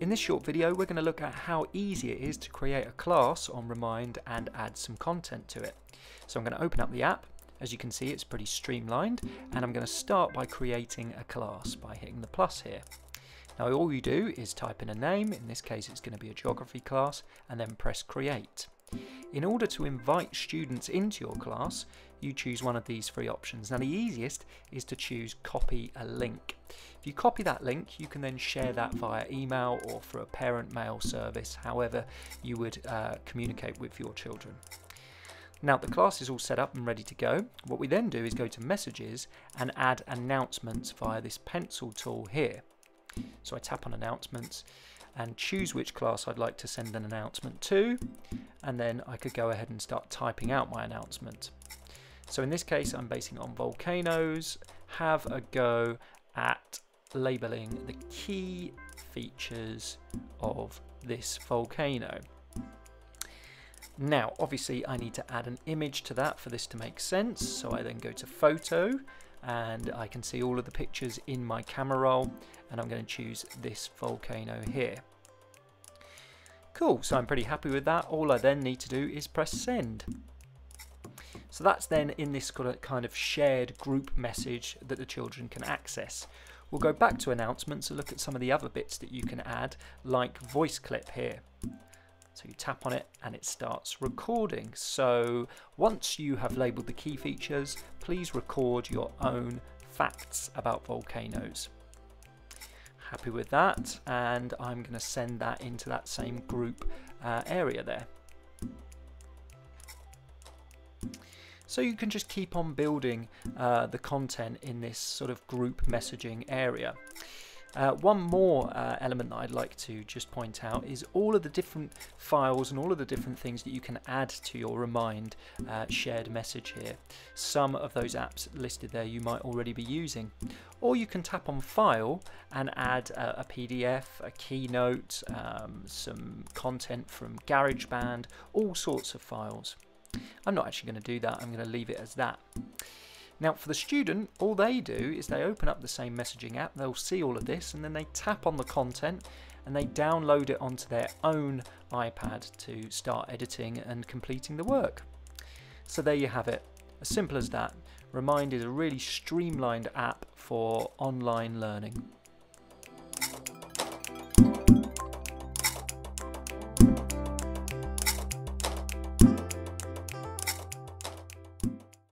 In this short video we're going to look at how easy it is to create a class on Remind and add some content to it. So I'm going to open up the app, as you can see it's pretty streamlined and I'm going to start by creating a class by hitting the plus here. Now all you do is type in a name, in this case it's going to be a geography class, and then press create. In order to invite students into your class, you choose one of these three options. Now the easiest is to choose copy a link. If you copy that link, you can then share that via email or through a parent mail service, however you would uh, communicate with your children. Now the class is all set up and ready to go. What we then do is go to messages and add announcements via this pencil tool here. So I tap on announcements and choose which class I'd like to send an announcement to and then I could go ahead and start typing out my announcement. So in this case I'm basing on volcanoes, have a go at labeling the key features of this volcano. Now obviously I need to add an image to that for this to make sense so I then go to photo and I can see all of the pictures in my camera roll and I'm going to choose this volcano here. Cool, so I'm pretty happy with that. All I then need to do is press send. So that's then in this kind of shared group message that the children can access. We'll go back to announcements and look at some of the other bits that you can add, like voice clip here. So you tap on it and it starts recording. So once you have labelled the key features, please record your own facts about volcanoes. Happy with that and I'm going to send that into that same group uh, area there. So you can just keep on building uh, the content in this sort of group messaging area. Uh, one more uh, element that I'd like to just point out is all of the different files and all of the different things that you can add to your Remind uh, shared message here. Some of those apps listed there you might already be using. Or you can tap on File and add a, PDF, a keynote, um, some content from GarageBand, all sorts of files. I'm not actually going to do that, I'm going to leave it as that. Now for the student, all they do is they open up the same messaging app, they'll see all of this and then they tap on the content and they download it onto their own iPad to start editing and completing the work. So there you have it, as simple as that. Remind is a really streamlined app for online learning.